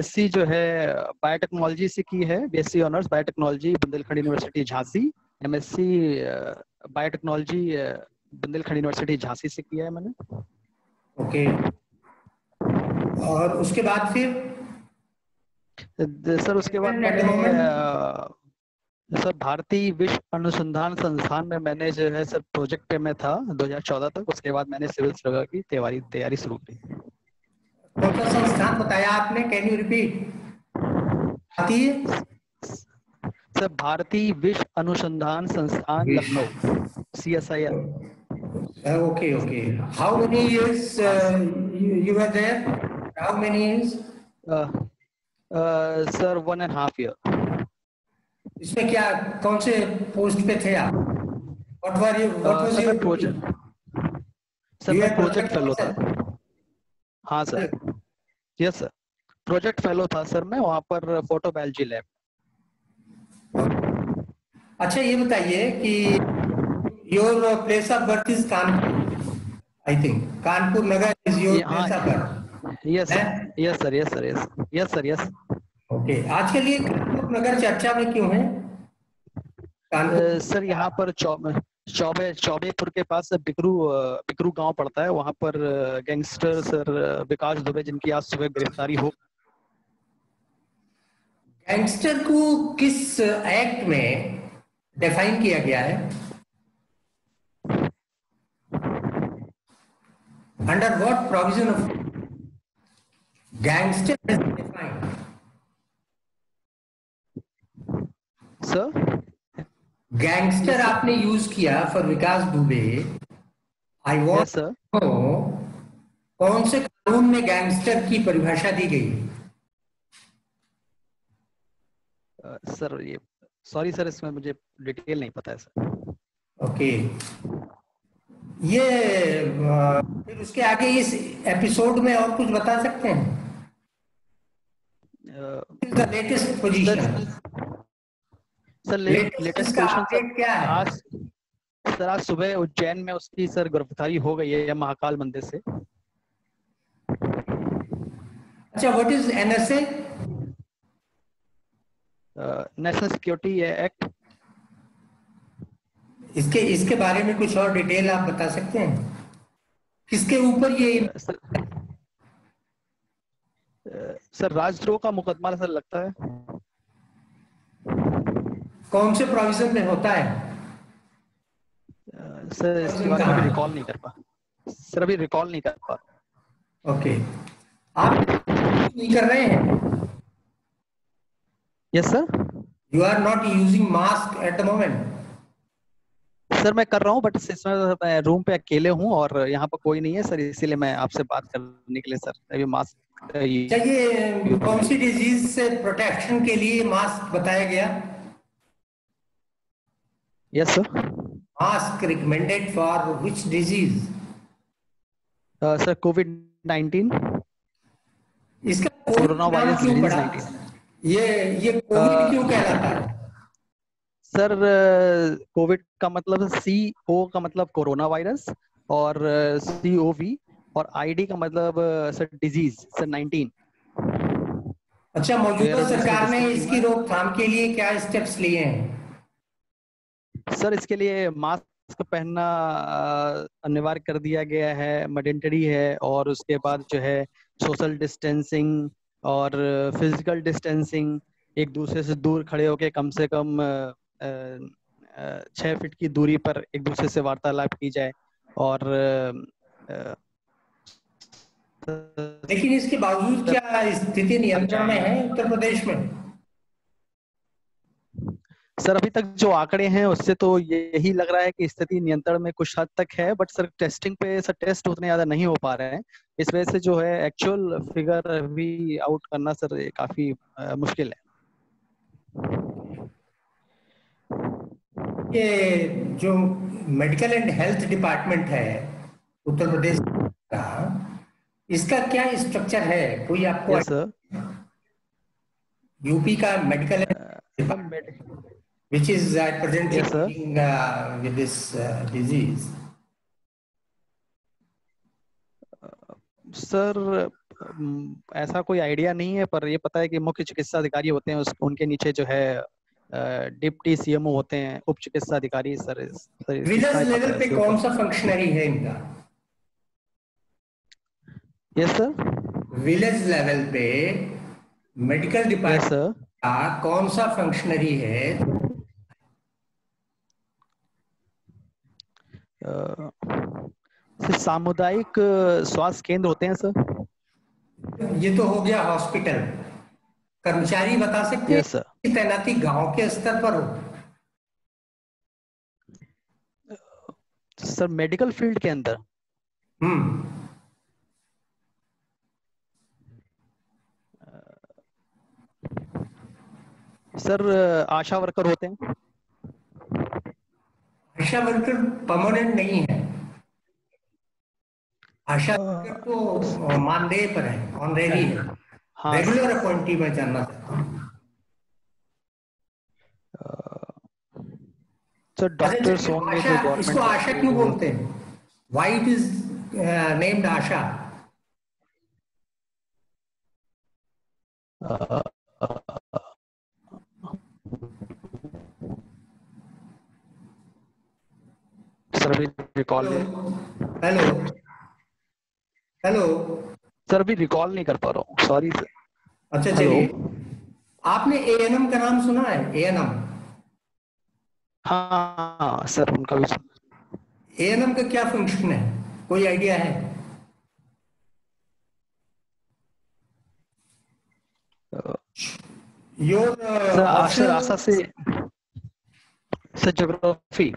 BSc जो है biotechnology से की है BSc honours biotechnology Bundelkhand university Jhansi. MSc biotechnology Bundelkhand university Jhansi से किया है मैंने। ओके। और उसके बाद फिर? सर उसके बाद मैंने सर भारतीय विश्व अनुसंधान संस्थान में मैंने जो है सर प्रोजेक्ट पे मैं था 2014 तक। उसके बाद मैंने सिविल सेवा की तैयारी तैयारी शुरू की। कौन सा संस्थान बताया आपने कैन यू रिपीट आती सर भारतीय विश्व अनुसंधान संस्थान Lucknow C S I L okay okay how many years you were there how many years sir one and half year इसमें क्या कौन से पोस्ट पे थे आप? What were you what was your project sir मैं प्रोजेक्ट फेलो था हाँ sir. Yes sir project fellow था सर मैं वहाँ पर फ़ोटो बायोलॉजी लैब अच्छा ये बताइए कि your place of birth is Kanpur I think Kanpur Nagar is your. Place of birth yes sir yes sir yes sir yes yes sir yes okay आज के लिए कानपुर नगर चर्चा में क्यों है? कानपुर सर यहाँ पर चौ- चौबे चौबेपुर के पास बिकरू बिकरू गाँव पड़ता है। वहाँ पर गैंगस्टर सर विकास दुबे जिनकी आज सुबह गिरफ्तारी हो। गैंगस्टर को किस एक्ट में डिफाइन किया गया है? Under what provision of gangster defined sir gangster आपने यूज़ किया for Vikas Dubey. I want कौन से कानून में गैंगस्टर की परिभाषा दी गई? सर ये सॉरी सर इसमें मुझे डिटेल नहीं पता है सर ओके okay. ये फिर उसके आगे इस एपिसोड में और कुछ बता सकते हैं? Latest position sir latest question क्या है? आज सर आज सुबह उज्जैन में उसकी सर गिरफ्तारी हो गई है महाकाल मंदिर से। अच्छा what is NSA national security act इसके इसके बारे में कुछ और डिटेल आप बता सकते हैं? किसके ऊपर ये सर अ, सर राजद्रोह का मुकदमा सर लगता है। कौन से प्रोविज़न में होता है? सर इसके बारे में अभी रिकॉल नहीं कर पा सर अभी रिकॉल नहीं कर पा ओके आप नहीं कर रहे हैं? Yes sir you are not using mask at the moment sir मैं कर रहा हूँ बट इसमें मैं रूम पे अकेले हूँ और यहाँ पर कोई नहीं है सर इसीलिए मैं आपसे बात करने के लिए सर अभी मास्क चाहिए कौन सी डिज़ीज़ से प्रोटेक्शन के लिए मास्क बताया गया? Yes sir mask recommended for which disease sir covid nineteen इसका कोरोना नाम वायरस क्यों डिज़ीज़ पड़ा? 19 ये ये कोविड क्यों कहलाता है? सर कोविड का मतलब सी ओ का मतलब कोरोना वायरस और सी ओ वी और आईडी का मतलब सर डिज़ीज़ सर 19 अच्छा मौजूदा सरकार ने इसकी रोकथाम के लिए क्या स्टेप्स लिए हैं? सर इसके लिए मास्क पहनना अनिवार्य कर दिया गया है मैडेंटरी है और उसके बाद जो है सोशल डिस्टेंसिंग और फ़िज़िकल डिस्टेंसिंग एक दूसरे से दूर खड़े होके कम से कम अ, फीट की दूरी पर एक दूसरे से वार्तालाप की जाए और लेकिन इसके बावजूद क्या स्थिति नियंत्रण में है उत्तर प्रदेश में? सर अभी तक जो आंकड़े हैं उससे तो यही लग रहा है कि स्थिति नियंत्रण में कुछ हद तक है बट सर टेस्टिंग पे सर टेस्ट उतने ज़्यादा नहीं हो पा रहे हैं। इस वजह से जो है एक्चुअल फिगर अभी आउट करना सर काफ़ी मुश्किल है। ये जो मेडिकल एंड हेल्थ डिपार्टमेंट है उत्तर प्रदेश का इसका क्या स्ट्रक्चर है? कोई आपको सर यूपी का medical department which is uh, presently Yes, dealing uh, with this uh, disease. Sir ऐसा कोई आइडिया नहीं है पर ये पता है कि मुख्य चिकित्सा अधिकारी होते हैं उस उनके नीचे जो है डिप्टी सीएमओ होते हैं उप चिकित्सा अधिकारी सर, सर विलेज लेवल पे कौन सा फंक्शनरी है इनका? यस सर विलेज लेवल पे मेडिकल डिपार्टमेंट का कौन सा फंक्शनरी है? सामुदायिक स्वास्थ्य केंद्र होते हैं सर? ये तो हो गया हॉस्पिटल। कर्मचारी बता सकते हैं yes, तैनाती गाँव के स्तर पर हो? सर मेडिकल फ़ील्ड के अंदर। हम्म। सर आशा वर्कर होते हैं। आशा वर्कर परमानेंट नहीं है। आशा वर्कर तो मानदेय पर है ऑनरेरी है। हाँ, रेगुलर अपॉइंटी में जानना चाहता हूँ। सर डॉक्टर सोम इसको आशा क्यों बोलते हैं? Why it is named Asha. Sir अभी रिकॉल हेलो हेलो सर अभी रिकॉल नहीं कर पा रहा हूँ। सॉरी सर अच्छा चलिए। आपने एएनएम का नाम सुना है? एएनएम हाँ सर उनका भी सुना। एएनएम का क्या फ़ंक्शन है? कोई आइडिया है? योर सर आशा से sir geography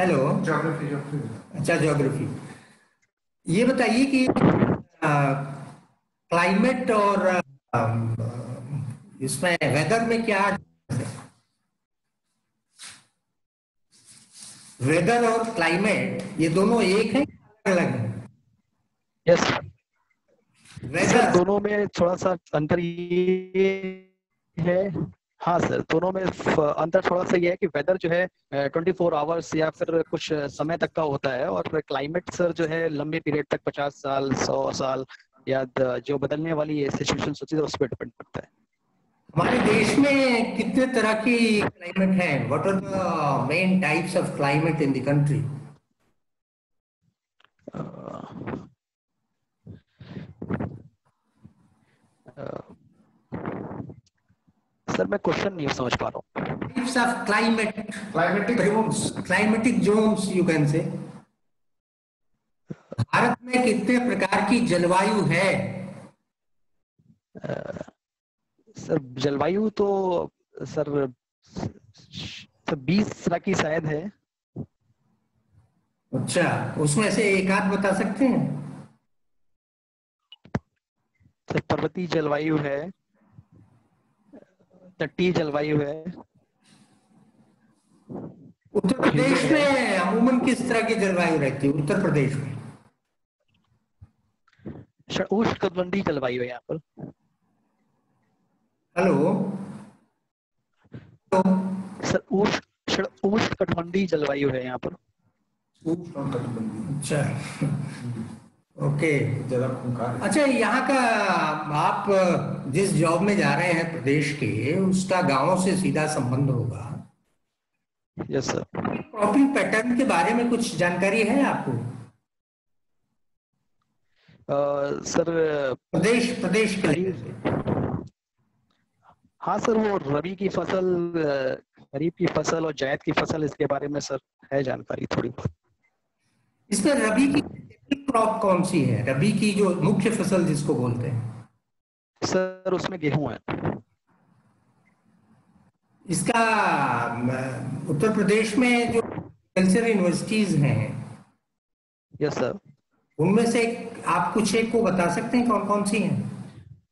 hello geography geography अच्छा ज्योग्राफी ये बताइए कि क्लाइमेट और आ, इसमें वेदर में क्या वेदर और क्लाइमेट ये दोनों एक है अलग है? यस वेदर दोनों में थोड़ा सा अंतर ये है हाँ सर, दोनों में अंतर थोड़ा सा ये है कि वेदर जो है ट्वेंटी फोर आवर्स या फिर कुछ समय तक का होता है और क्लाइमेट सर जो है, लंबे पीरियड तक पचास साल, सौ साल या जो बदलने वाली सिचुएशन होती है, उस पर डिपेंड करता है। हमारे देश में कितने तरह की क्लाइमेट है? What are the main types of climate in the country sir मैं क्वेश्चन नहीं समझ पा रहा हूँ। Types of climate climatic zones climatic zones you can say Bharat में कितने प्रकार की जलवायु है? सर जलवायु तो सर सर बीस तरह की शायद है। अच्छा उसमें से एक आध बता सकते हैं? सर पर्वतीय जलवायु है। तटीय जलवायु है। उत्तर प्रदेश में अमूमन किस तरह की जलवायु रहती है? उत्तर प्रदेश में। उष्ण कटबंधी जलवायु है यहाँ पर। हेलो। सर उष्ण उष्ण कटबंधी जलवायु है यहाँ पर। अच्छा। ओके ज़्यादा अच्छा यहाँ का आप जिस जॉब में जा रहे हैं प्रदेश के उसका गाँव से सीधा संबंध होगा। यस सर क्रॉपिंग पैटर्न के बारे में कुछ जानकारी है आपको? सर प्रदेश प्रदेश के हाँ सर वो रबी की फ़सल खरीफ की फ़सल और जायद की फ़सल इसके बारे में सर है जानकारी थोड़ी बहुत। इसमें रबी की क्रॉप कौन सी है? रबी की जो मुख्य फ़सल जिसको बोलते हैं। सर उसमें गेहूँ है। इसका उत्तर प्रदेश में जो कल्चर यूनिवर्सिटीज हैं यस सर उनमें से आप कुछ एक को बता सकते हैं कौन कौन सी हैं?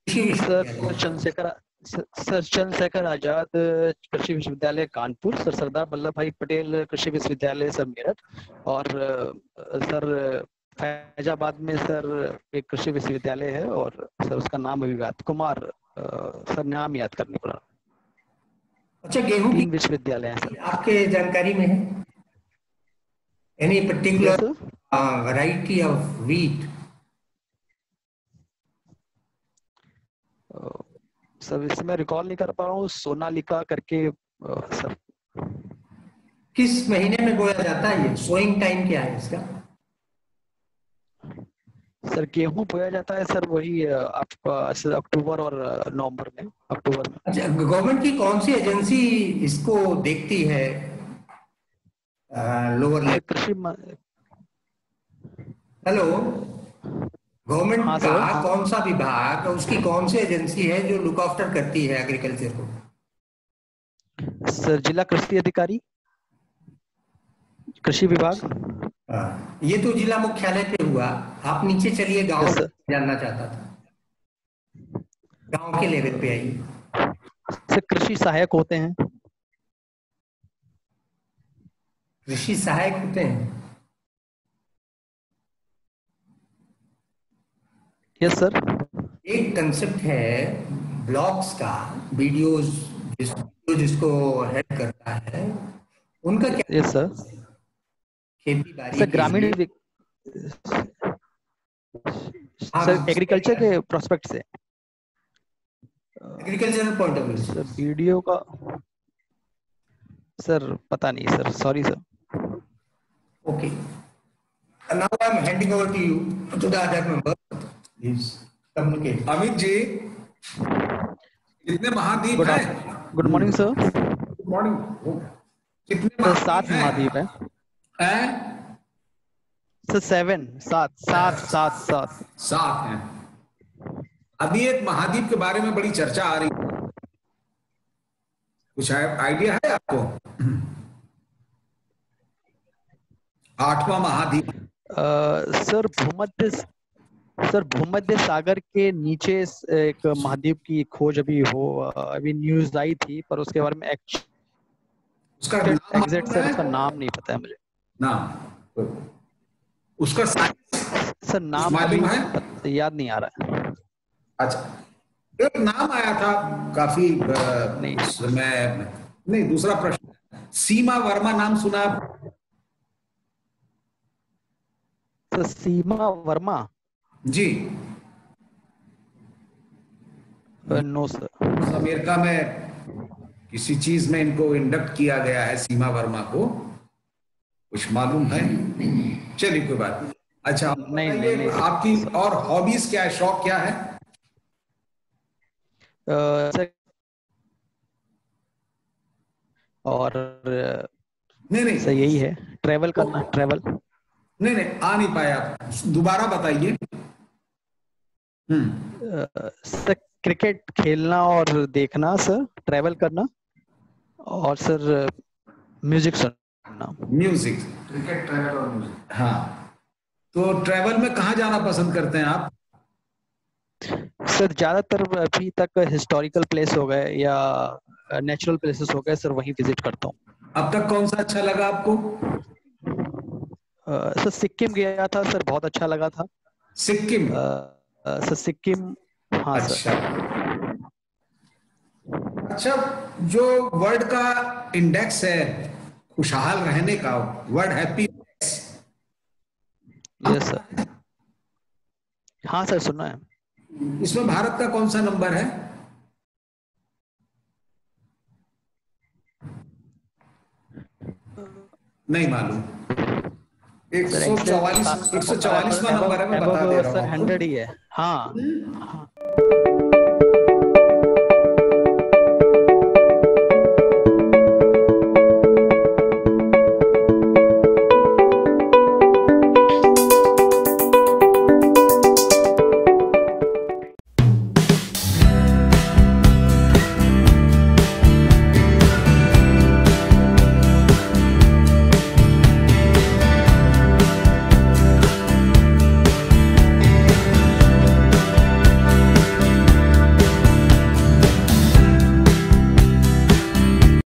Sir Chandrashekhar sir Chandrashekhar Azad Krishi Vishwavidyalaya Kanpur sir Sardar Vallabh भाई पटेल कृषि विश्वविद्यालय सर मेरठ और सर फैजाबाद में सर एक कृषि विश्वविद्यालय है और सर उसका नाम अभी याद कुमार। सर नाम याद करने पड़ा। अच्छा गेहूँ की विश्वविद्यालय है सर। आपके जानकारी में है? Any particular variety of wheat? Sir इसे मैं रिकॉल नहीं कर पा रहा हूँ। सोनालिका करके सर। किस महीने में बोया जाता है ये? सोइंग टाइम क्या है इसका? सर गेहूँ बोया जाता है सर वही आपका अक्टूबर और नवंबर में अक्टूबर में। अच्छा गवर्नमेंट की कौन सी एजेंसी इसको देखती है? लोअर कृषि हेलो गवर्नमेंट हाँ, का हाँ। कौन सा विभाग उसकी कौन सी एजेंसी है जो लुक आफ्टर करती है एग्रीकल्चर को? सर जिला कृषि अधिकारी। कृषि विभाग? ये तो जिला मुख्यालय पे हुआ। आप नीचे चलिए गाँव जानना चाहता था। गाँव के लेवल पे आइए। सर कृषि सहायक होते हैं? कृषि सहायक होते हैं? यस yes, सर एक कंसेप्ट है ब्लॉग्स का वीडियोस जिस, जिसको हेल्प करता है उनका क्या यस yes, सर खेती बाड़ी सर ग्रामीण हाँ, सर एग्रीकल्चर के प्रोस्पेक्ट से। Agriculture point of view sir video का सर पता नहीं sir sorry sir okay now i'm handing over to you to the other member please communicate Amit ji कितने महाद्वीप हैं। Good morning sir good morning कितने सात महाद्वीप हैं। सर सेवन सात सात सात सात। सात हैं। अभी एक महाद्वीप के बारे में बड़ी चर्चा आ रही है। कुछ आइडिया है आपको? आठवां महाद्वीप। सर भूमध्य सर भूमध्य सागर के नीचे एक महाद्वीप की खोज अभी हो अभी न्यूज़ आई थी पर उसके बारे में उसका एग्जैक्ट सर उसका नाम नहीं पता है मुझे। नाम। उसका सर नाम मालूम है? याद नहीं आ रहा है। अच्छा। एक नाम आया था काफ़ी नहीं। मैं नहीं दूसरा प्रश्न सीमा वर्मा नाम सुना सर सीमा वर्मा? जी। No sir. अमेरिका में किसी चीज़ में इनको इंडक्ट किया गया है सीमा वर्मा को। कुछ मालूम है? चलिए कोई बात नहीं। अच्छा नहीं, नहीं, नहीं नहीं। आपकी और हॉबीज क्या है? शौक क्या है? और नहीं नहीं। सर यही है। ट्रेवल करना ट्रेवल नहीं नहीं आ नहीं पाया। दोबारा बताइए। हम्म। सर क्रिकेट खेलना और देखना सर। ट्रेवल करना। और सर म्यूज़िक सुनना म्यूज़िक क्रिकेट ट्रैवल और म्यूज़िक हाँ। तो ट्रैवल में कहा जाना पसंद करते हैं आप? सर ज़्यादातर अभी तक हिस्टोरिकल प्लेस हो गए या नेचुरल प्लेसेस हो गए सर वहीं विज़िट करता हूँ। अब तक कौन सा अच्छा लगा आपको? सर सिक्किम गया था सर बहुत अच्छा लगा था। सिक्किम? सर सिक्किम हाँ अच्छा सर। अच्छा। जो वर्ल्ड का इंडेक्स है खुशहाल रहने का वर्ड हैप्पी यस सर हाँ सर सुना है। इसमें भारत का कौन सा नंबर है? नहीं मालूम। एक सौ चौवालीस एक सौ चौवालीसवा नंबर है मैं बता दे रहा हूँ। हंड्रेड ही है। हाँ।